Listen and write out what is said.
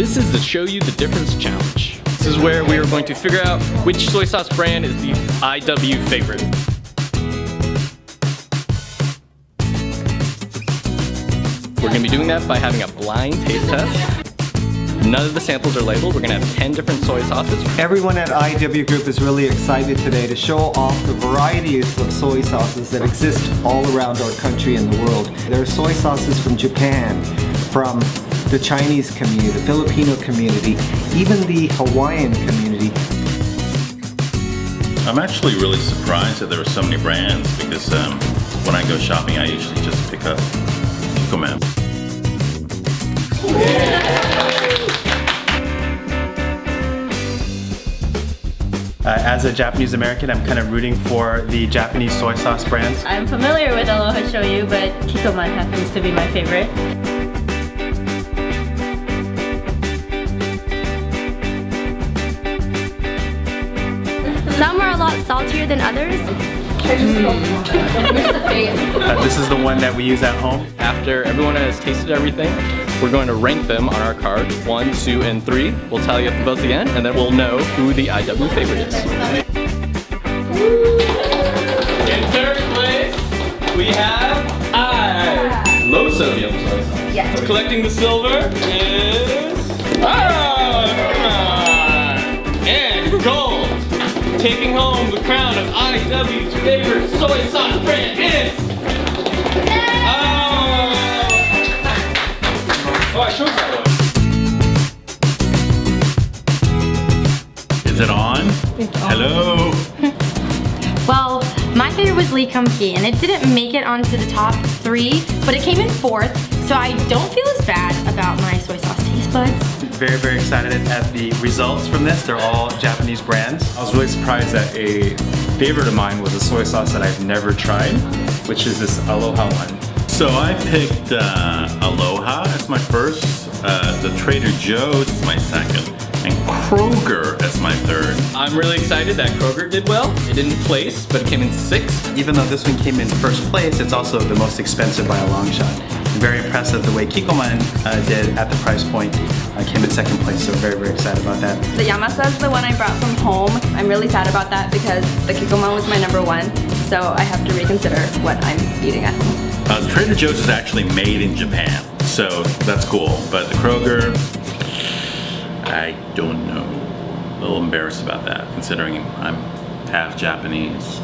This is the Shoyu the Difference Challenge. This is where we are going to figure out which soy sauce brand is the IW favorite. We're gonna be doing that by having a blind taste test. None of the samples are labeled. We're gonna have 10 different soy sauces. Everyone at IW Group is really excited today to show off the varieties of soy sauces that exist all around our country and the world. There are soy sauces from Japan, from the Chinese community, the Filipino community, even the Hawaiian community. I'm actually really surprised that there are so many brands because um, when I go shopping I usually just pick up Kikkoman. Uh, as a Japanese American, I'm kind of rooting for the Japanese soy sauce brands. I'm familiar with Aloha Shoyu, but Kikkoman happens to be my favorite. Saltier than others. Uh, this is the one that we use at home. After everyone has tasted everything, we're going to rank them on our card, one, two, and three. We'll tally up the votes again, and then we'll know who the IW favorite is. In third place, we have I. Low sodium soy sauce. Yes. Collecting the silver Taking home the crown of IW's favorite soy sauce brand is. Oh! Oh, I showed that one. Is it on? Hello? Well, my favorite was Lee Kum Kee, and it didn't make it onto the top three, but it came in fourth, so I don't feel as bad about my soy sauce taste buds. Very, very excited at the results from this. They're all Japanese brands. I was really surprised that a favorite of mine was a soy sauce that I've never tried, which is this Aloha one. So I picked uh, Aloha as my first, uh, the Trader Joe's is my second, and Kroger as my third. I'm really excited that Kroger did well. It didn't place, but it came in sixth. Even though this one came in first place, it's also the most expensive by a long shot. Very impressive the way Kikkoman uh, did at the price point. Uh, came in second place, so very, very excited about that. The Yamasa is the one I brought from home. I'm really sad about that because the Kikkoman was my number one, so I have to reconsider what I'm eating at home. Uh, Trader Joe's is actually made in Japan, so that's cool. But the Kroger, I don't know. A little embarrassed about that, considering I'm half Japanese.